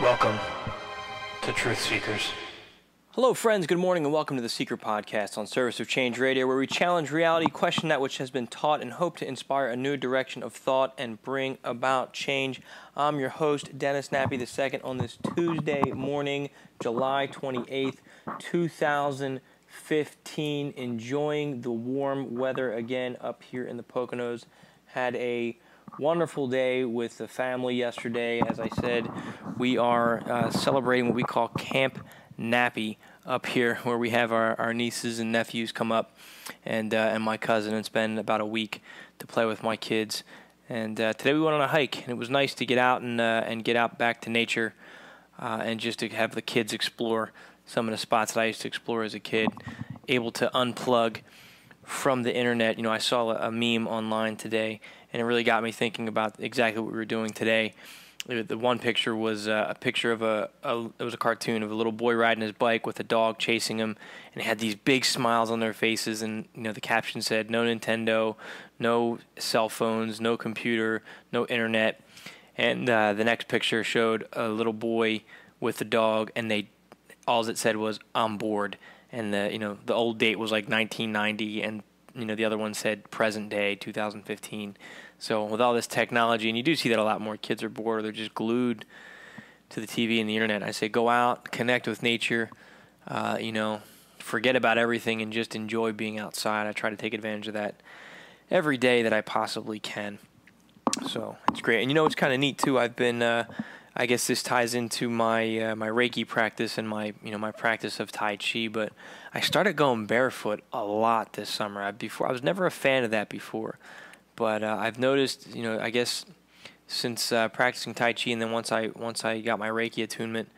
Welcome to Truth Seikers. Hello, friends. Good morning, and welcome to the Seiker Podcast on Service of Change Radio, where we challenge reality, question that which has been taught, and hope to inspire a new direction of thought and bring about change. I'm your host, Dennis Nappy II, on this Tuesday morning, July 28th, 2015. Enjoying the warm weather again up here in the Poconos. Had a wonderful day with the family yesterday. As I said, we are uh, celebrating what we call Camp Nappy up here, where we have our, our nieces and nephews come up, and uh, and my cousin, and spend about a week to play with my kids. And uh, today we went on a hike, and it was nice to get out and uh, and get out back to nature, uh, and just to have the kids explore some of the spots that I used to explore as a kid, able to unplug from the internet. You know, I saw a, a meme online today, and it really got me thinking about exactly what we were doing today. The one picture was uh, a picture of a, a it was a cartoon of a little boy riding his bike with a dog chasing him, and had these big smiles on their faces. And you know, the caption said, "No Nintendo, no cell phones, no computer, no internet." And uh, the next picture showed a little boy with a dog, and they all it said was "I'm bored." And the you know the old date was like 1990, and you know the other one said present day 2015. So with all this technology, and you do see that a lot more kids are bored, or they're just glued to the TV and the internet. I say go out, connect with nature. Uh, you know, forget about everything and just enjoy being outside. I try to take advantage of that every day that I possibly can. So it's great, and you know it's kind of neat too. I've been, uh, I guess this ties into my uh, my Reiki practice and my you know my practice of Tai Chi. But I started going barefoot a lot this summer. I before I was never a fan of that before, but uh, I've noticed you know I guess since uh, practicing Tai Chi and then once I once I got my Reiki attunement,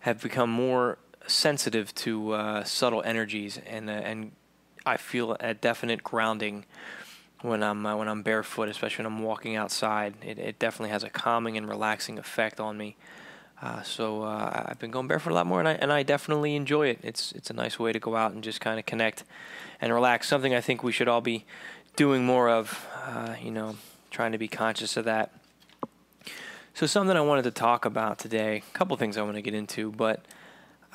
have become more sensitive to uh, subtle energies and uh, and I feel a definite grounding when I'm uh, when I'm barefoot, especially when I'm walking outside. It, it definitely has a calming and relaxing effect on me. Uh, so uh, I've been going barefoot a lot more, and I and I definitely enjoy it. It's it's a nice way to go out and just kind of connect and relax. Something I think we should all be doing more of. Uh, you know, trying to be conscious of that. So something I wanted to talk about today. A couple things I want to get into, but.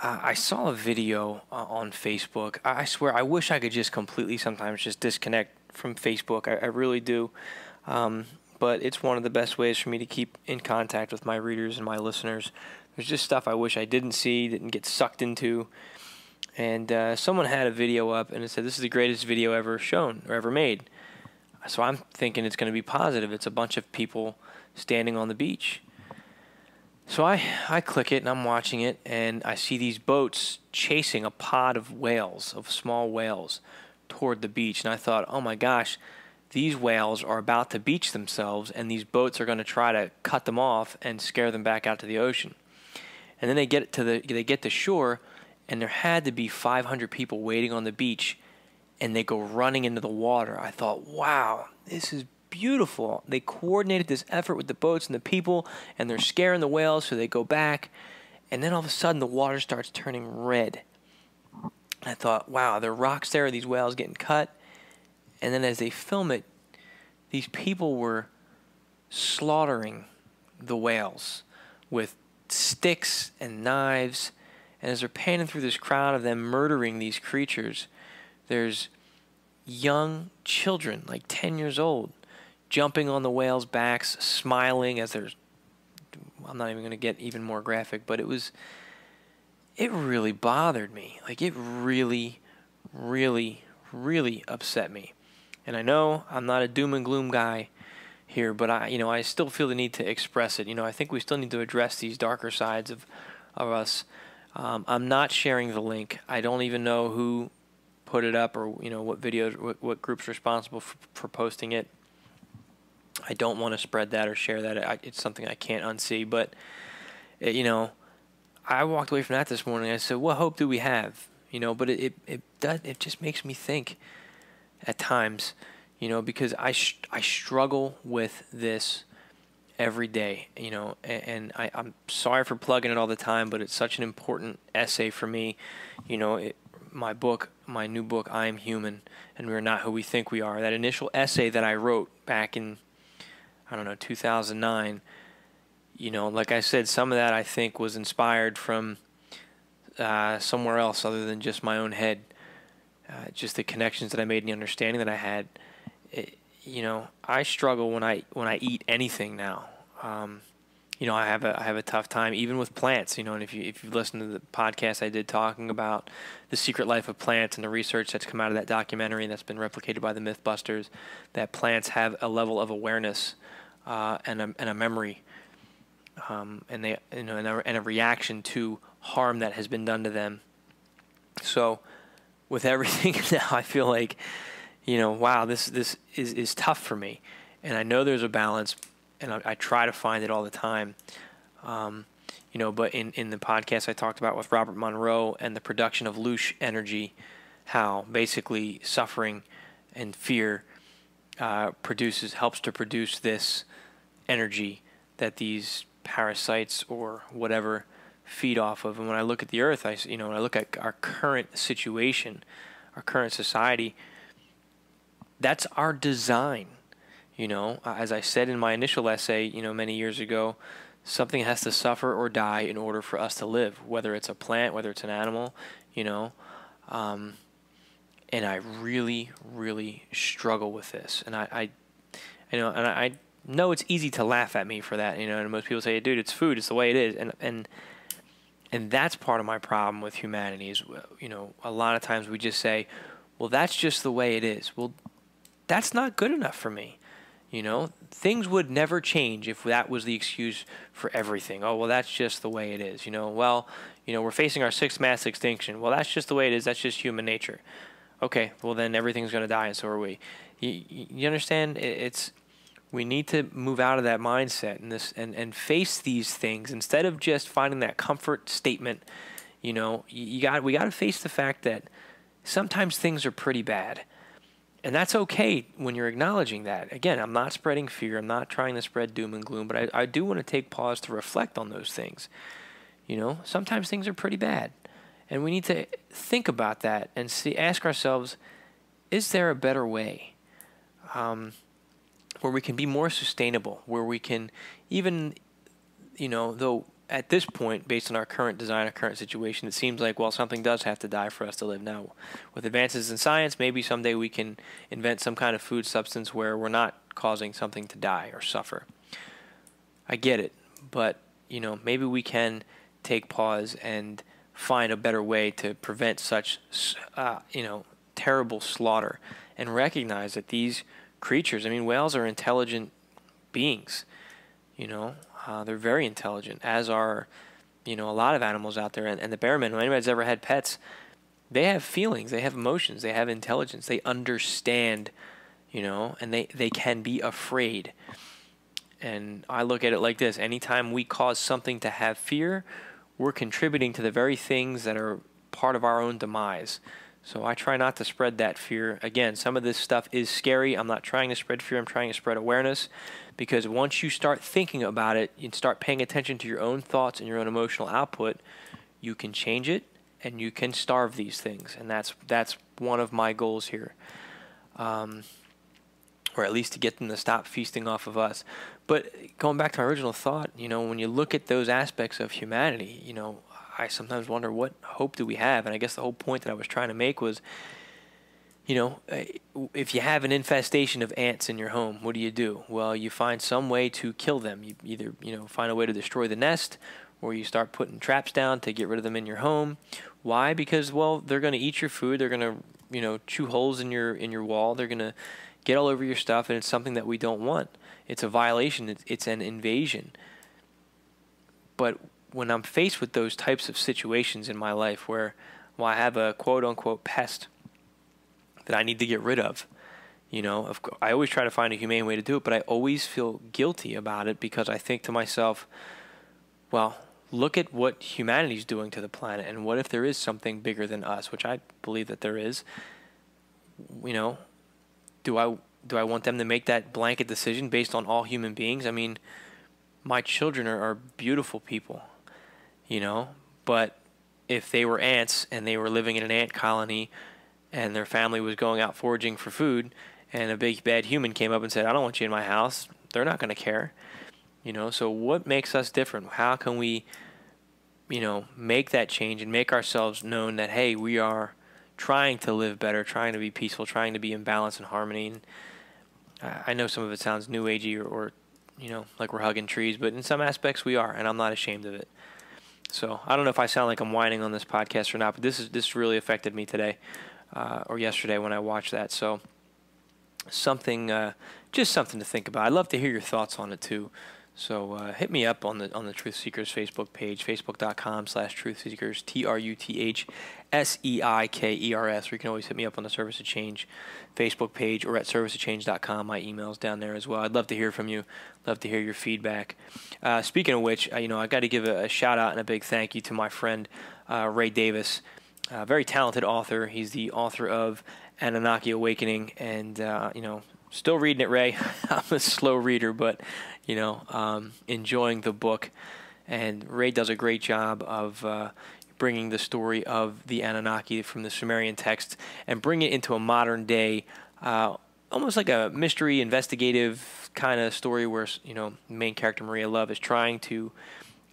Uh, I saw a video uh, on Facebook. I swear, I wish I could just completely sometimes just disconnect from Facebook. I, I really do. Um, but it's one of the best ways for me to keep in contact with my readers and my listeners. There's just stuff I wish I didn't see, didn't get sucked into. And uh, someone had a video up and it said, This is the greatest video ever shown or ever made. So I'm thinking it's going to be positive. It's a bunch of people standing on the beach. So I, I click it and I'm watching it and I see these boats chasing a pod of whales, of small whales, toward the beach. And I thought, oh my gosh, these whales are about to beach themselves and these boats are going to try to cut them off and scare them back out to the ocean. And then they get to the they get to shore and there had to be 500 people waiting on the beach and they go running into the water. I thought, wow, this is beautiful. They coordinated this effort with the boats and the people, and they're scaring the whales, so they go back. And then all of a sudden, the water starts turning red. I thought, wow, there are rocks there, are these whales getting cut. And then as they film it, these people were slaughtering the whales with sticks and knives. And as they're panning through this crowd of them murdering these creatures, there's young children, like 10 years old, jumping on the whales' backs, smiling as they're I'm not even going to get even more graphic, but it was it really bothered me. Like it really, really, really upset me. And I know I'm not a doom and gloom guy here, but I, you know, I still feel the need to express it. You know, I think we still need to address these darker sides of, of us. Um, I'm not sharing the link. I don't even know who put it up or you know what videos, what, what group's responsible for, for posting it. I don't want to spread that or share that. I, it's something I can't unsee. But it, you know, I walked away from that this morning. I said, "What hope do we have?" You know, but it it it, does, it just makes me think at times, you know, because I I struggle with this every day, you know, and, and I, I'm sorry for plugging it all the time, but it's such an important essay for me. You know, it, my book, my new book, I Am Human, and We Are Not Who We Think We Are. That initial essay that I wrote back in, I don't know, 2009 you know, like I said, some of that I think was inspired from uh, somewhere else other than just my own head. Uh, just the connections that I made and the understanding that I had. It, you know, I struggle when I when I eat anything now. Um, you know, I have a I have a tough time even with plants. You know, and if you if you listen to the podcast I did talking about the secret life of plants and the research that's come out of that documentary that's been replicated by the MythBusters, that plants have a level of awareness uh, and a and a memory um, and they you know and a, and a reaction to harm that has been done to them. So, with everything now, I feel like, you know, wow, this this is is tough for me, and I know there's a balance, and I, I try to find it all the time. Um, you know, but in, in the podcast I talked about with Robert Monroe and the production of loosh energy, how basically suffering and fear uh, produces helps to produce this energy that these parasites or whatever feed off of. And when I look at the earth, I you know when I look at our current situation, our current society, that's our design. You know, as I said in my initial essay, you know, many years ago, something has to suffer or die in order for us to live. Whether it's a plant, whether it's an animal, you know. Um, and I really, really struggle with this. And I, I you know, and I, I no, it's easy to laugh at me for that, you know. And most people say, "Dude, it's food. It's the way it is." And and and that's part of my problem with humanity is, you know, a lot of times we just say, "Well, that's just the way it is." Well, that's not good enough for me. You know, things would never change if that was the excuse for everything. Oh, well, that's just the way it is. You know, well, you know, we're facing our sixth mass extinction. Well, that's just the way it is. That's just human nature. Okay, well then everything's going to die, and so are we. You, you understand? It's we need to move out of that mindset and this and, and face these things instead of just finding that comfort statement you know you got we got to face the fact that sometimes things are pretty bad and that's okay when you're acknowledging that. Again i'm not spreading fear. I'm not trying to spread doom and gloom but i, I do want to take pause to reflect on those things. You know sometimes things are pretty bad and we need to think about that and see ask ourselves is there a better way um, where we can be more sustainable, where we can even, you know, though at this point, based on our current design, our current situation, it seems like, well, something does have to die for us to live. Now, with advances in science, maybe someday we can invent some kind of food substance where we're not causing something to die or suffer. I get it, but, you know, maybe we can take pause and find a better way to prevent such, uh, you know, terrible slaughter and recognize that these creatures. I mean, whales are intelligent beings. You know, uh, they're very intelligent, as are, you know, a lot of animals out there. And, and the bearmen, when anybody's ever had pets, they have feelings, they have emotions, they have intelligence, they understand, you know, and they, they can be afraid. And I look at it like this anytime we cause something to have fear, we're contributing to the very things that are part of our own demise. So I try not to spread that fear. Again, some of this stuff is scary. I'm not trying to spread fear, I'm trying to spread awareness because once you start thinking about it and start paying attention to your own thoughts and your own emotional output, you can change it and you can starve these things. And that's that's one of my goals here. Um, or at least to get them to stop feasting off of us. But going back to my original thought, you know, when you look at those aspects of humanity, you know, I sometimes wonder what hope do we have? And I guess the whole point that I was trying to make was, you know, uh, if you have an infestation of ants in your home, what do you do? Well, you find some way to kill them. You either, you know, find a way to destroy the nest or you start putting traps down to get rid of them in your home. Why? Because well, they're going to eat your food. They're going to, you know, chew holes in your in your wall. They're going to get all over your stuff and it's something that we don't want. It's a violation. It's, it's an invasion. But when I'm faced with those types of situations in my life where well, I have a quote unquote pest that I need to get rid of. You know, I always try to find a humane way to do it, but I always feel guilty about it because I think to myself, well, look at what humanity's doing to the planet, and what if there is something bigger than us, which I believe that there is. You know, do I do I want them to make that blanket decision based on all human beings? I mean, my children are, are beautiful people, you know, but if they were ants and they were living in an ant colony and their family was going out foraging for food, and a big bad human came up and said, "I don't want you in my house," they're not going to care. You know, so what makes us different? How can we, you know, make that change and make ourselves known that hey, we are trying to live better, trying to be peaceful, trying to be in balance and harmony. And I know some of it sounds new agey or, or you know, like we're hugging trees, but in some aspects we are, and I'm not ashamed of it. So I don't know if I sound like I'm whining on this podcast or not, but this is this really affected me today uh, or yesterday when I watched that. So something, uh, just something to think about. I'd love to hear your thoughts on it too. So uh, hit me up on the on the Truth Seikers Facebook page, facebook.com slash Truth Seikers, T R U T H S E I K E R S. Or you can always hit me up on the Service of Change Facebook page or at serviceofchange.com. My email's down there as well. I'd love to hear from you. Love to hear your feedback. Uh, speaking of which, uh, you know, I got to give a, a, shout out and a big thank you to my friend uh, Ray Davis a very talented author. He's the author of Anunnaki Awakening, and uh, you know, still reading it. Ray, I'm a slow reader, but you know, um, enjoying the book. And Ray does a great job of uh, bringing the story of the Anunnaki from the Sumerian text and bring it into a modern day, uh, almost like a mystery investigative kind of story where you know main character Maria Love is trying to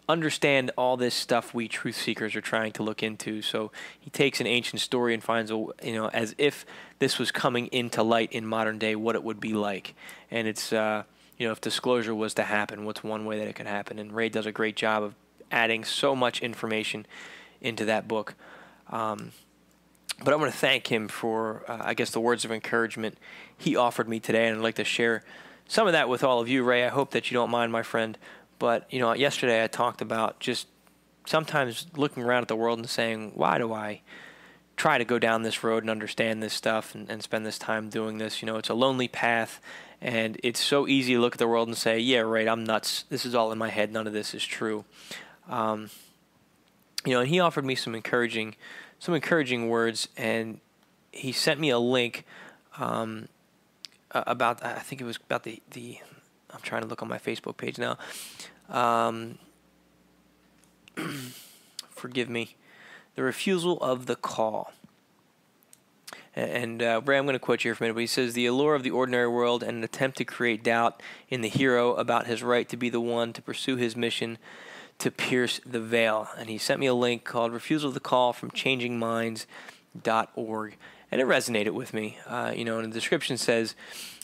understand all this stuff we truth seekers are trying to look into. So he takes an ancient story and finds a you know as if this was coming into light in modern day, what it would be like, and it's uh, you know if disclosure was to happen, what's one way that it could happen? And Ray does a great job of adding so much information into that book. Um, but I want to thank him for, uh, I guess, the words of encouragement he offered me today, and I'd like to share some of that with all of you, Ray. I hope that you don't mind, my friend. But, you know, yesterday I talked about just sometimes looking around at the world and saying, why do I try to go down this road and understand this stuff and, and spend this time doing this? You know, it's a lonely path. And it's so easy to look at the world and say, yeah, right, I'm nuts. This is all in my head. None of this is true. Um, you know, and he offered me some encouraging, some encouraging words, and he sent me a link um, about. I think it was about the the I'm trying to look on my Facebook page now. Um, forgive me. The refusal of the call. And uh, Ray, I'm going to quote you here for a minute, but he says, The allure of the ordinary world and an attempt to create doubt in the hero about his right to be the one to pursue his mission to pierce the veil. And he sent me a link called Refusal of the Call from changingminds.org. And it resonated with me. Uh, you know, and the description says,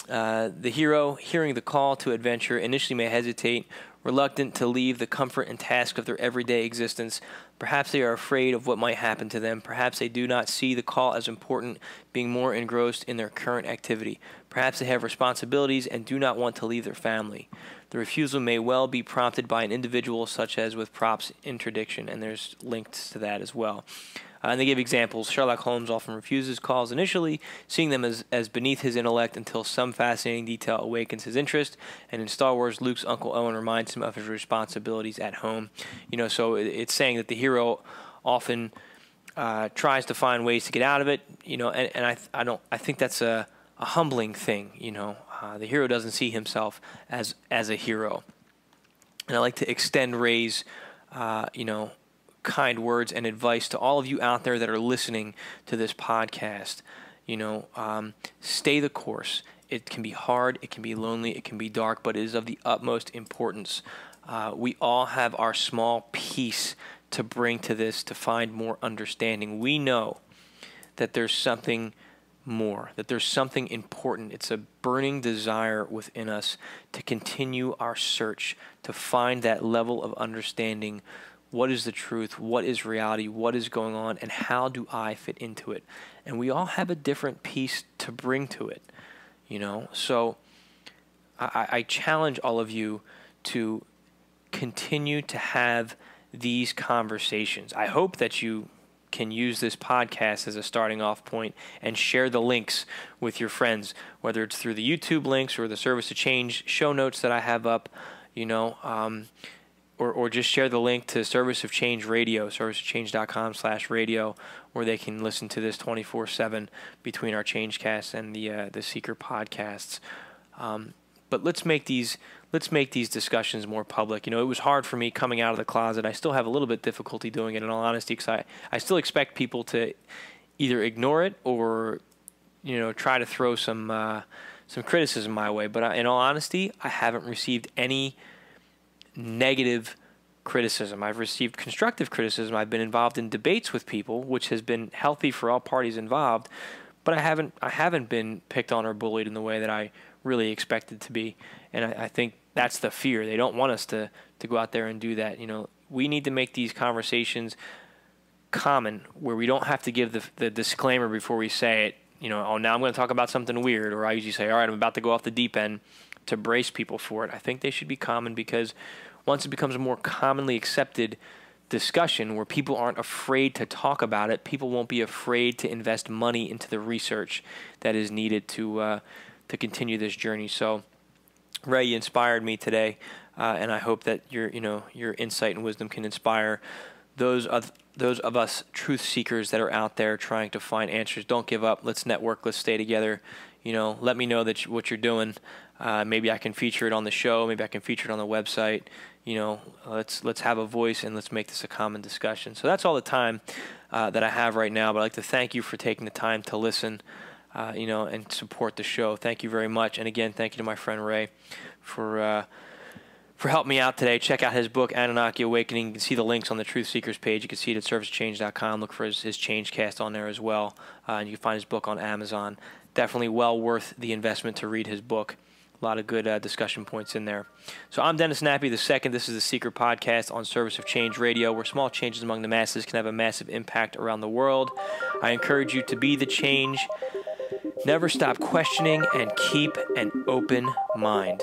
uh, the hero, hearing the call to adventure, initially may hesitate, reluctant to leave the comfort and task of their everyday existence. Perhaps they are afraid of what might happen to them. Perhaps they do not see the call as important, being more engrossed in their current activity. Perhaps they have responsibilities and do not want to leave their family. The refusal may well be prompted by an individual, such as with Propp's interdiction, and there's links to that as well. Uh, and they give examples. Sherlock Holmes often refuses calls initially, seeing them as, as beneath his intellect until some fascinating detail awakens his interest. And in Star Wars, Luke's Uncle Owen reminds him of his responsibilities at home. You know, so it's saying that the hero often uh, tries to find ways to get out of it. You know, and, and I, I don't, I think that's a, a humbling thing. You know, uh, the hero doesn't see himself as as a hero. And I like to extend Ray's, uh, you know, kind words and advice to all of you out there that are listening to this podcast. You know, um, stay the course. It can be hard, it can be lonely, it can be dark, but it is of the utmost importance. Uh, we all have our small piece to bring to this to find more understanding. We know that there's something more, that there's something important. It's a burning desire within us to continue our search, to find that level of understanding. What is the truth? What is reality? What is going on? And how do I fit into it? And we all have a different piece to bring to it, you know? So I, I challenge all of you to continue to have these conversations. I hope that you can use this podcast as a starting off point and share the links with your friends, whether it's through the YouTube links or the Service of Change show notes that I have up, you know, um, or, or just share the link to Service of Change Radio, serviceofchange.com slash radio, where they can listen to this 24-7 between our Changecast and the, uh, the Seiker podcasts. Um, but let's make these let's make these discussions more public. You know, it was hard for me coming out of the closet. I still have a little bit difficulty doing it, in all honesty, because I, I still expect people to either ignore it or, you know, try to throw some uh, some criticism my way. But I, in all honesty, I haven't received any negative criticism. I've received constructive criticism. I've been involved in debates with people, which has been healthy for all parties involved. But I haven't I haven't been picked on or bullied in the way that I really expected to be. And I, I think that's the fear. They don't want us to to go out there and do that. You know, we need to make these conversations common where we don't have to give the the disclaimer before we say it. You know, oh now I'm going to talk about something weird, or I usually say, all right, I'm about to go off the deep end to brace people for it. I think they should be common because once it becomes a more commonly accepted discussion where people aren't afraid to talk about it, people won't be afraid to invest money into the research that is needed to uh, to continue this journey. So Ray, you inspired me today, uh, and I hope that your you know your insight and wisdom can inspire those of those of us truth seekers that are out there trying to find answers. Don't give up. Let's network. Let's stay together. You know, let me know that you, what you're doing. Uh, maybe I can feature it on the show. Maybe I can feature it on the website. You know, let's let's have a voice and let's make this a common discussion. So that's all the time uh, that I have right now. But I'd like to thank you for taking the time to listen uh, you know, and support the show. Thank you very much. And again, thank you to my friend Ray for uh, for helping me out today. Check out his book, Anunnaki Awakening. You can see the links on the Truth Seikers page. You can see it at servicechange.com. Look for his, his change cast on there as well. Uh, and you can find his book on Amazon. Definitely well worth the investment to read his book. A lot of good uh, discussion points in there. So I'm Dennis Nappy the second. This is the Seiker Podcast on Service of Change Radio, where small changes among the masses can have a massive impact around the world. I encourage you to be the change Never stop questioning and keep an open mind.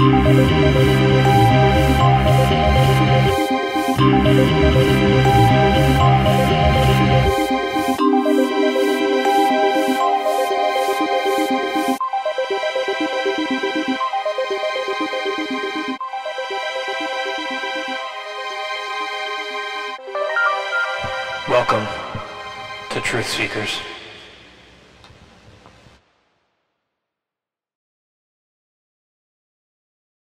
Truth Seikers.